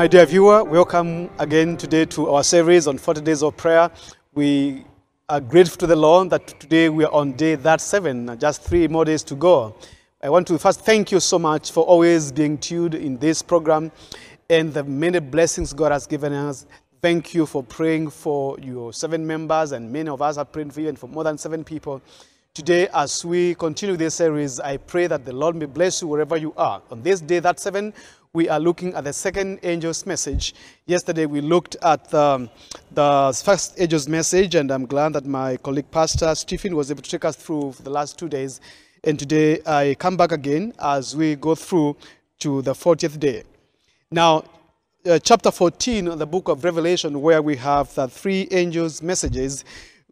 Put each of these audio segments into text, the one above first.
My dear viewer, welcome again today to our series on 40 days of prayer. We are grateful to the Lord that today we are on day that seven, just three more days to go. I want to first thank you so much for always being tuned in this program and the many blessings God has given us. Thank you for praying for your seven members, and many of us are praying for you and for more than seven people. Today, as we continue this series, I pray that the Lord may bless you wherever you are. On this day, that seven, we are looking at the second angel's message. Yesterday, we looked at um, the first angel's message, and I'm glad that my colleague Pastor Stephen was able to take us through the last two days. And today, I come back again as we go through to the 40th day. Now, uh, chapter 14 of the book of Revelation, where we have the three angels' messages,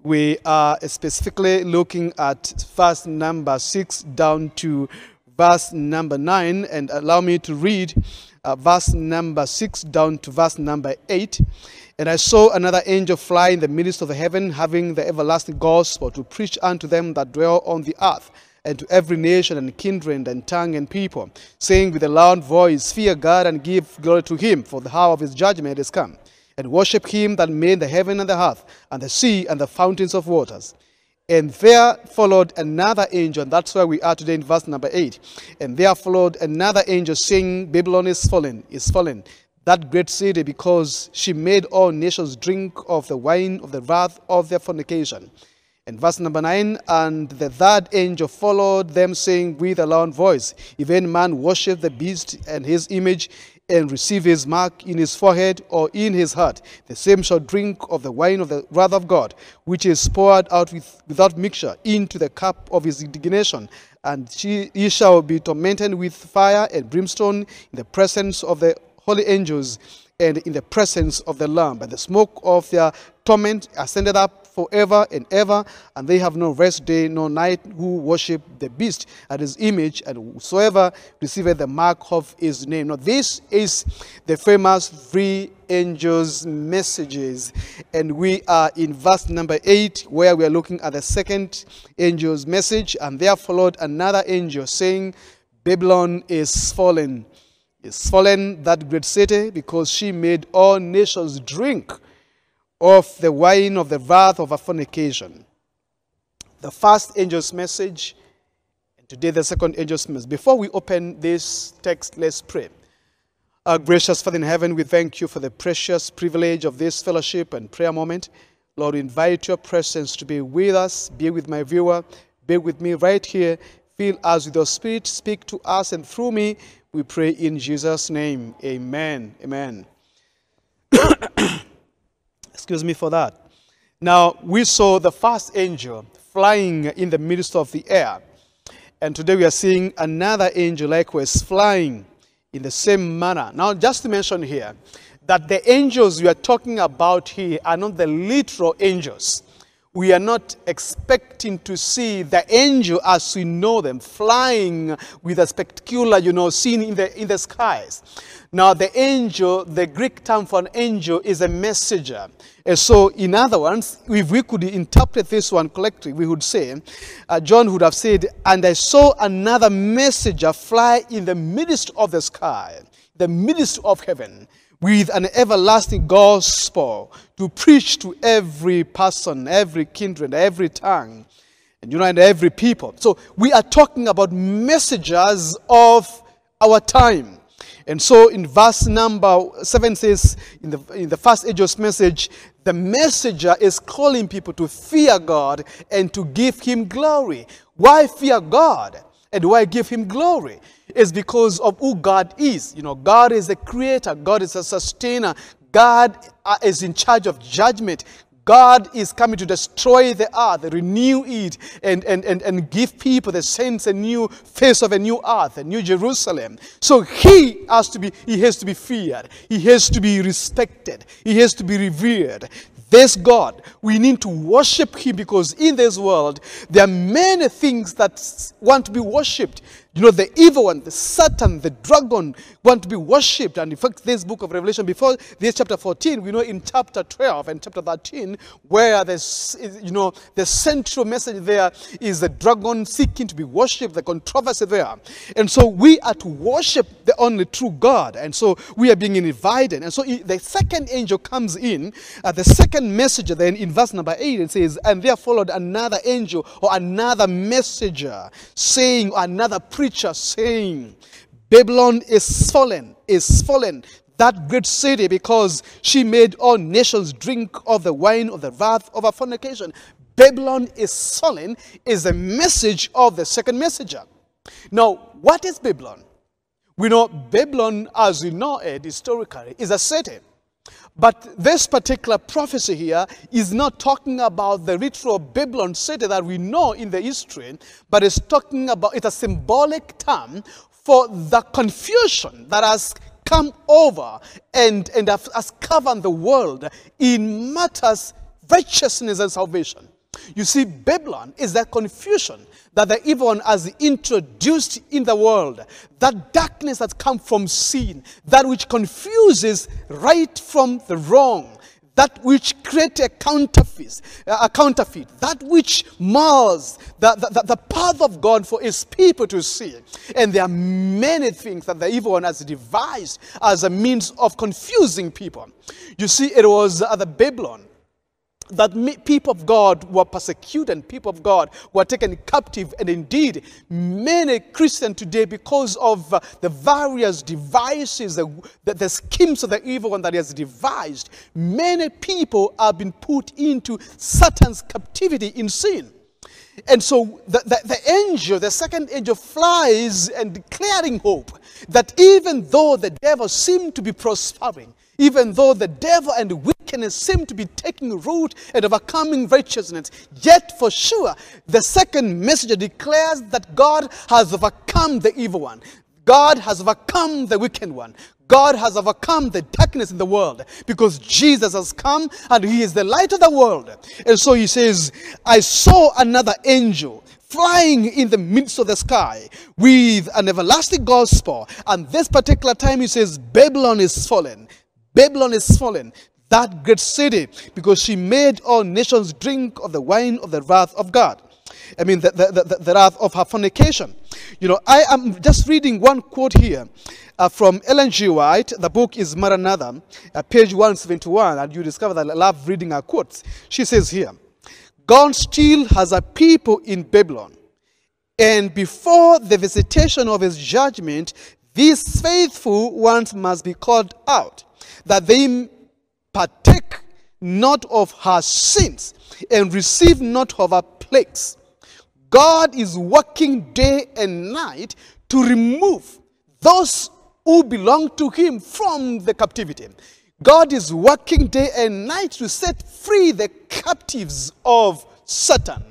we are specifically looking at verse number 6 down to verse number 9 and allow me to read uh, verse number 6 down to verse number 8 and i saw another angel fly in the midst of heaven having the everlasting gospel to preach unto them that dwell on the earth and to every nation and kindred and tongue and people saying with a loud voice fear god and give glory to him for the hour of his judgment is come and worship him that made the heaven and the earth and the sea and the fountains of waters and there followed another angel, and that's where we are today in verse number 8. And there followed another angel saying, Babylon is fallen, is fallen, that great city, because she made all nations drink of the wine of the wrath of their fornication. And verse number 9, and the third angel followed them, saying with a loud voice, If any man worship the beast and his image, and receive his mark in his forehead or in his heart, the same shall drink of the wine of the wrath of God, which is poured out with, without mixture into the cup of his indignation. And she, he shall be tormented with fire and brimstone in the presence of the holy angels and in the presence of the Lamb. And the smoke of their torment ascended up forever and ever, and they have no rest day nor night who worship the beast at his image, and whosoever receiveth the mark of his name. Now, this is the famous three angels' messages, and we are in verse number eight, where we are looking at the second angel's message, and there followed another angel saying, Babylon is fallen. Is fallen that great city because she made all nations drink of the wine of the wrath of a fornication. The first angel's message, and today the second angel's message. Before we open this text, let's pray. Our gracious Father in heaven, we thank you for the precious privilege of this fellowship and prayer moment. Lord, we invite your presence to be with us, be with my viewer, be with me right here. Fill us with your spirit, speak to us and through me. We pray in Jesus' name. Amen. Amen. Excuse me for that. Now, we saw the first angel flying in the midst of the air. And today we are seeing another angel likewise flying in the same manner. Now, just to mention here that the angels we are talking about here are not the literal angels. We are not expecting to see the angel as we know them flying with a spectacular, you know, scene in the, in the skies. Now, the angel, the Greek term for an angel is a messenger. And so, in other words, if we could interpret this one correctly, we would say, uh, John would have said, And I saw another messenger fly in the midst of the sky, the midst of heaven, with an everlasting gospel to preach to every person, every kindred, every tongue, and you know, and every people. So, we are talking about messengers of our time. And so in verse number 7 says, in the, in the first angel's message, the messenger is calling people to fear God and to give him glory. Why fear God? And why give him glory? Is because of who God is. You know, God is a creator, God is a sustainer, God uh, is in charge of judgment. God is coming to destroy the earth, renew it, and, and, and, and give people the sense a new face of a new earth, a new Jerusalem. So he has to be, he has to be feared. He has to be respected. He has to be revered. This God, we need to worship him because in this world there are many things that want to be worshipped. You know, the evil one, the Satan, the dragon want to be worshipped. And in fact, this book of Revelation, before this chapter 14, we know in chapter 12 and chapter 13, where there's, you know, the central message there is the dragon seeking to be worshipped, the controversy there. And so we are to worship the only true God. And so we are being invited. And so the second angel comes in, uh, the second messenger then in verse number 8, it says, And there followed another angel or another messenger saying, another preacher saying, Babylon is fallen, is fallen, that great city, because she made all nations drink of the wine of the wrath of her fornication. Babylon is fallen is the message of the second messenger. Now, what is Babylon? We know Babylon, as we know it historically, is a city. But this particular prophecy here is not talking about the literal Babylon city that we know in the history, but it's talking about, it's a symbolic term for the confusion that has come over and, and has covered the world in matters righteousness and salvation. You see, Babylon is that confusion that the evil one has introduced in the world. That darkness that comes from sin, that which confuses right from the wrong, that which creates a counterfeit, a counterfeit, that which mars the, the, the path of God for his people to see. And there are many things that the evil one has devised as a means of confusing people. You see, it was uh, the Babylon that people of God were persecuted and people of God were taken captive. And indeed, many Christians today, because of uh, the various devices, the, the, the, schemes of the evil one that he has devised, many people have been put into Satan's captivity in sin. And so the, the, the angel, the second angel, flies and declaring hope that even though the devil seemed to be prospering, even though the devil and wickedness seem to be taking root and overcoming righteousness, yet for sure the second messenger declares that God has overcome the evil one. God has overcome the wicked one. God has overcome the darkness in the world because Jesus has come and he is the light of the world. And so he says, I saw another angel flying in the midst of the sky with an everlasting gospel. And this particular time he says, Babylon is fallen. Babylon is fallen, that great city, because she made all nations drink of the wine of the wrath of God. I mean, the, the, the, the wrath of her fornication. You know, I am just reading one quote here uh, from Ellen G. White. The book is Maranatha, uh, page 171, and you discover that I love reading her quotes. She says here, God still has a people in Babylon, and before the visitation of his judgment, these faithful ones must be called out that they partake not of her sins and receive not of her plagues. God is working day and night to remove those who belong to him from the captivity. God is working day and night to set free the captives of Satan.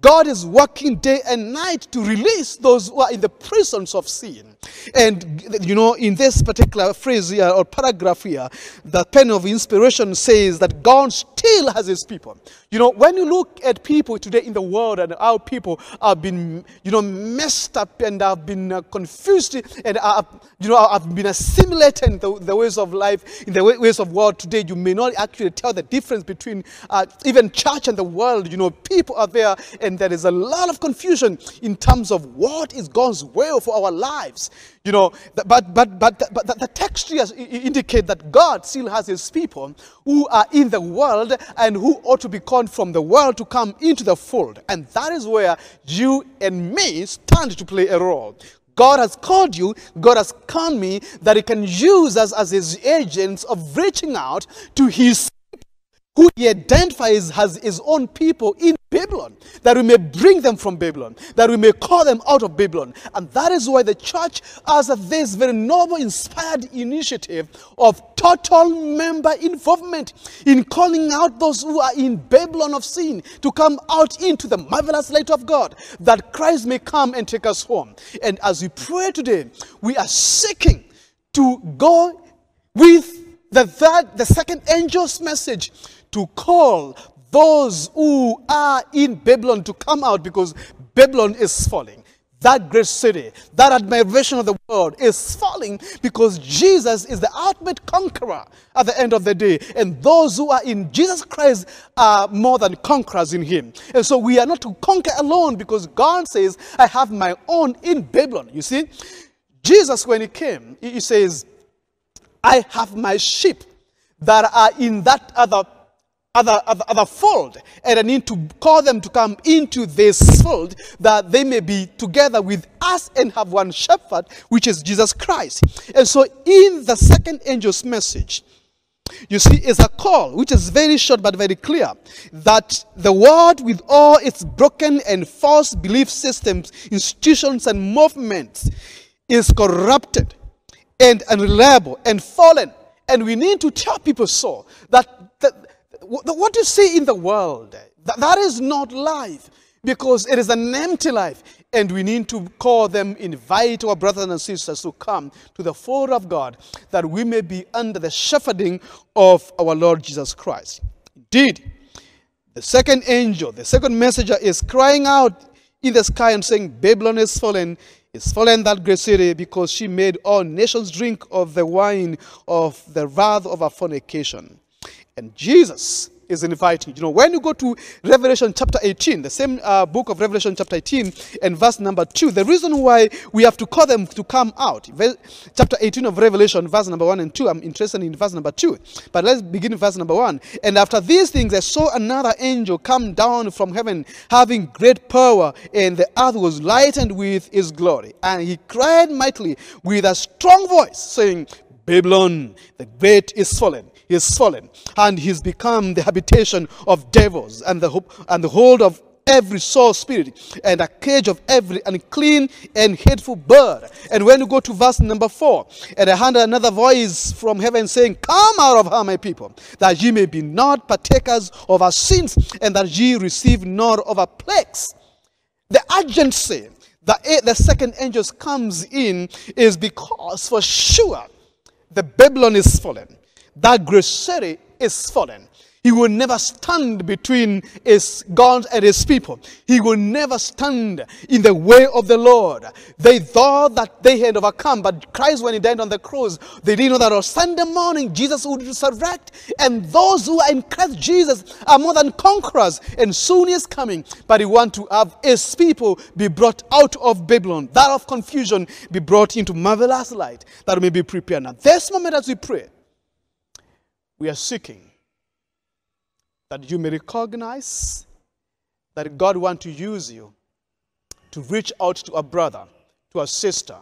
God is working day and night to release those who are in the prisons of sin. And, you know, in this particular phrase here or paragraph here, the pen of inspiration says that God still has his people. You know, when you look at people today in the world and how people have been, you know, messed up and have been uh, confused and, have, you know, have been assimilated in the, the, ways of life, in the ways of world today, you may not actually tell the difference between uh, even church and the world. You know, people are there and there is a lot of confusion in terms of what is God's will for our lives. You know, but, but, but, but the text here indicate that God still has his people who are in the world and who ought to be called from the world to come into the fold. And that is where you and me stand to play a role. God has called you, God has called me, that He can use us as His agents of reaching out to His who he identifies as his own people in Babylon, that we may bring them from Babylon, that we may call them out of Babylon. And that is why the church has this very noble, inspired initiative of total member involvement in calling out those who are in Babylon of sin to come out into the marvelous light of God, that Christ may come and take us home. And as we pray today, we are seeking to go with the third, the second angel's message to call those who are in Babylon to come out because Babylon is falling. that great city, that admiration of the world is falling because Jesus is the ultimate conqueror at the end of the day. And those who are in Jesus Christ are more than conquerors in Him. And so we are not to conquer alone because God says, I have my own in Babylon. You see, Jesus, when He came, He says, I have my sheep that are in that other other, other, other fold. And I need to call them to come into this fold that they may be together with us and have one shepherd, which is Jesus Christ. And so in the second angel's message, you see, is a call which is very short but very clear that the world, with all its broken and false belief systems, institutions, and movements, is corrupted and unreliable and fallen. And we need to tell people so that, that what you see in the world, that, that is not life because it is an empty life. And we need to call them, invite our brothers and sisters to come to the fold of God that we may be under the shepherding of our Lord Jesus Christ. Indeed, the second angel, the second messenger is crying out in the sky and saying, Babylon is fallen, is fallen that great city because she made all nations drink of the wine of the wrath of her fornication. And Jesus is inviting. You know, when you go to Revelation chapter 18, the same uh, book of Revelation chapter 18 and verse number 2, the reason why we have to call them to come out, chapter 18 of Revelation, verse number 1 and 2, I'm interested in verse number 2. But let's begin in verse number 1. And after these things, I saw another angel come down from heaven, having great power, and the earth was lightened with his glory. And he cried mightily with a strong voice, saying, Babylon, the great is fallen is fallen, and he's become the habitation of devils and the, hope, and the hold of every soul spirit and a cage of every unclean and hateful bird. And when you go to verse number four, and I heard another voice from heaven saying, Come out of her, my people, that ye may be not partakers of our sins, and that ye receive not of our plagues. The urgency that the second angel comes in is because for sure the Babylon is fallen that great city is fallen. He will never stand between his God and his people. He will never stand in the way of the Lord. They thought that they had overcome, but Christ, when he died on the cross, they didn't know that on Sunday morning Jesus would resurrect, and those who are in Christ Jesus are more than conquerors, and soon is coming. But he wants to have his people be brought out of Babylon, that of confusion be brought into marvelous light, that may be prepared. Now, this moment as we pray, we are seeking that you may recognize that God wants to use you to reach out to a brother, to a sister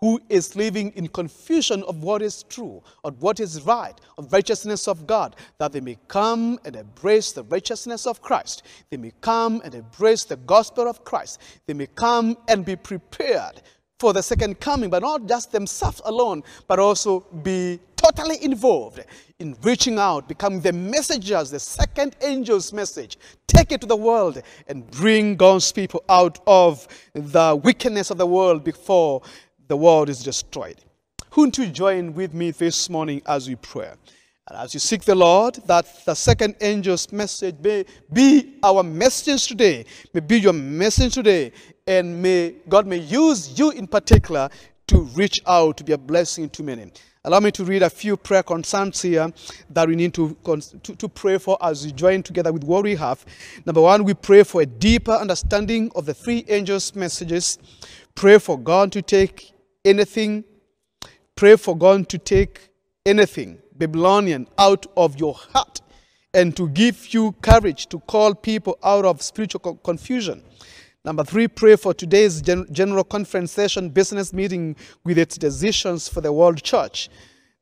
who is living in confusion of what is true, of what is right, of righteousness of God, that they may come and embrace the righteousness of Christ. They may come and embrace the gospel of Christ. They may come and be prepared for the second coming, but not just themselves alone, but also be totally involved in reaching out, becoming the messengers, the second angel's message. Take it to the world and bring God's people out of the wickedness of the world before the world is destroyed. Won't you join with me this morning as we pray? And as you seek the Lord, that the second angel's message may be our message today, may be your message today, and may God may use you in particular to reach out to be a blessing to many. Allow me to read a few prayer concerns here that we need to, to, to, pray for as we join together with what we have. Number one, we pray for a deeper understanding of the three angels' messages. Pray for God to take anything. Pray for God to take anything Babylonian out of your heart and to give you courage to call people out of spiritual confusion. Number three, pray for today's gen general conference session business meeting with its decisions for the world church.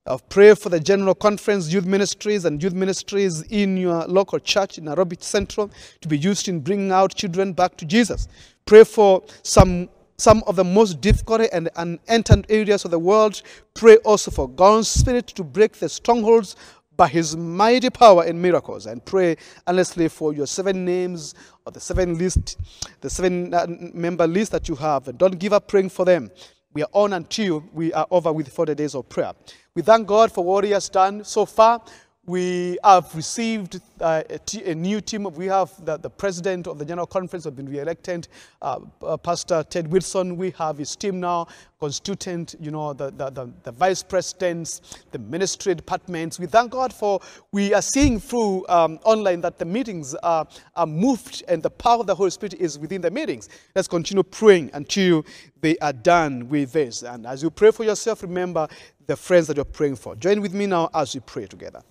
Uh, pray for the general conference youth ministries and youth ministries in your local church in Nairobi Central to be used in bringing out children back to Jesus. Pray for some some of the most difficult and unentered areas of the world. Pray also for God's Spirit to break the strongholds by his mighty power and miracles. And pray earnestly for your seven names or the seven list the seven uh, member list that you have and don't give up praying for them. We are on until we are over with 40 days of prayer. We thank god for what he has done so far we have received uh, a, new team. We have the, the, president of the General Conference have been re-elected, uh, uh, Pastor Ted Wilson. We have his team now, constituent, you know, the, the, the, the, vice presidents, the ministry departments. We thank God for, we are seeing through um, online that the meetings are, are moved and the power of the Holy Spirit is within the meetings. Let's continue praying until they are done with this. And as you pray for yourself, remember the friends that you're praying for. Join with me now as we pray together.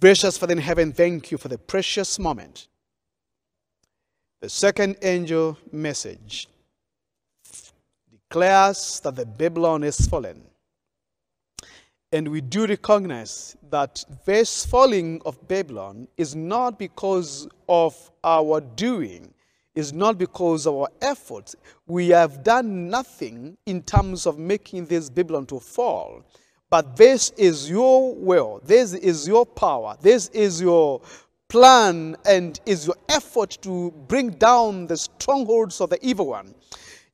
Gracious Father in heaven, thank you for the precious moment. The second angel message declares that the Babylon is fallen. And we do recognize that this falling of Babylon is not because of our doing, is not because of our efforts. We have done nothing in terms of making this Babylon to fall. But this is your will, this is your power, this is your plan, and is your effort to bring down the strongholds of the evil one.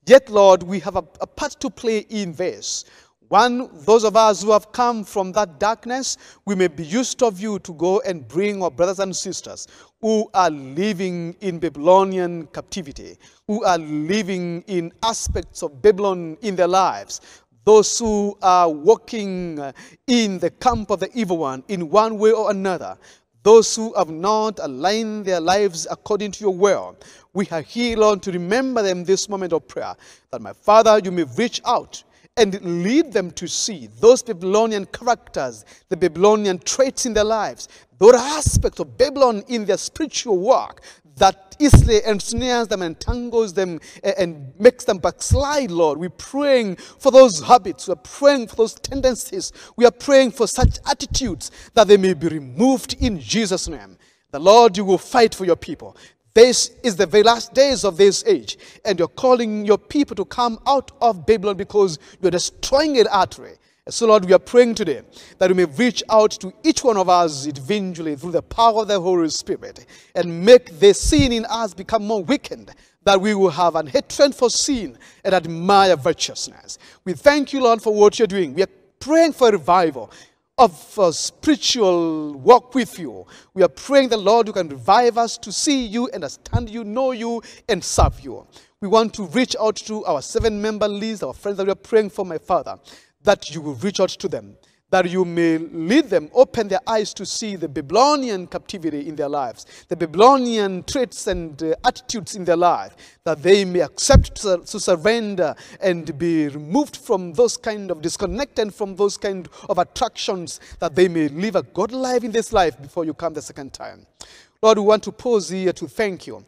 Yet, Lord, we have a, a part to play in this. One, those of us who have come from that darkness, we may be used of you to go and bring our brothers and sisters who are living in Babylonian captivity, who are living in aspects of Babylon in their lives, those who are walking in the camp of the evil one in one way or another, those who have not aligned their lives according to your will, we are here, Lord, to remember them this moment of prayer, that my Father, you may reach out and lead them to see those Babylonian characters, the Babylonian traits in their lives, those aspects of Babylon in their spiritual work that easily ensnares them, entangles them, eh, and makes them backslide, Lord. We're praying for those habits. We're praying for those tendencies. We are praying for such attitudes that they may be removed in Jesus' name. The Lord, you will fight for your people. This is the very last days of this age, and you're calling your people to come out of Babylon because you're destroying it utterly. So, Lord, we are praying today that we may reach out to each one of us individually through the power of the Holy Spirit and make the sin in us become more weakened, that we will have an hatred for sin and admire virtuousness. We thank you, Lord, for what you're doing. We are praying for revival of a spiritual walk with you. We are praying the Lord, you can revive us to see you, understand you, know you, and serve you. We want to reach out to our seven member list, our friends that we are praying for, my Father that you will reach out to them, that you may lead them, open their eyes to see the Babylonian captivity in their lives, the Babylonian traits and uh, attitudes in their life, that they may accept to, to surrender and be removed from those kind of disconnected from those kind of attractions, that they may live a good life in this life before you come the second time. Lord, we want to pause here to thank you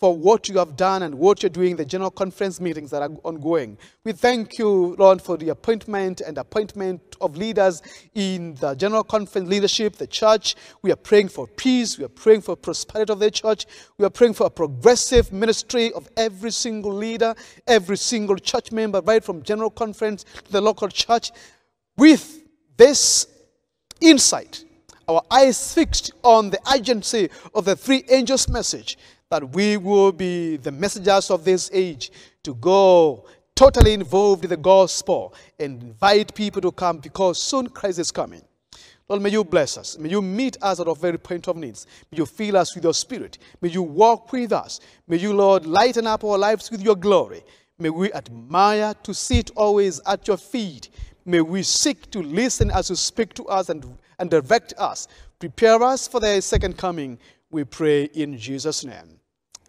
for what you have done and what you're doing, the general conference meetings that are ongoing. We thank you, Lord, for the appointment and appointment of leaders in the general conference leadership, the church. We are praying for peace. We are praying for prosperity of the church. We are praying for a progressive ministry of every single leader, every single church member, right from general conference to the local church. With this insight, our eyes fixed on the agency of the three angels' message, that we will be the messengers of this age to go totally involved in the gospel and invite people to come because soon Christ is coming. Lord, may you bless us. May you meet us at our very point of needs. May you fill us with your spirit. May you walk with us. May you, Lord, lighten up our lives with your glory. May we admire to sit always at your feet. May we seek to listen as you speak to us and, and direct us. Prepare us for the second coming. We pray in Jesus' name.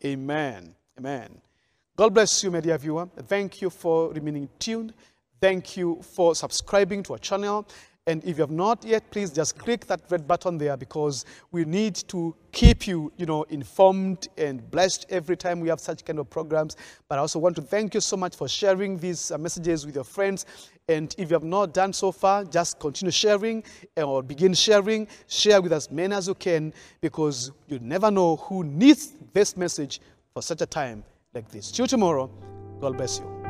Amen. Amen. God bless you, my dear viewer. Thank you for remaining tuned. Thank you for subscribing to our channel. And if you have not yet, please just click that red button there because we need to keep you, you know, informed and blessed every time we have such kind of programs. But I also want to thank you so much for sharing these uh, messages with your friends. And if you have not done so far, just continue sharing or begin sharing. Share with as many as you can because you never know who needs this message for such a time like this. Till tomorrow, God bless you.